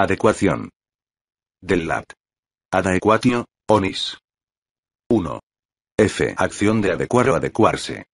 Adecuación. Del lat. Adequatio, onis. 1. F. Acción de adecuar o adecuarse.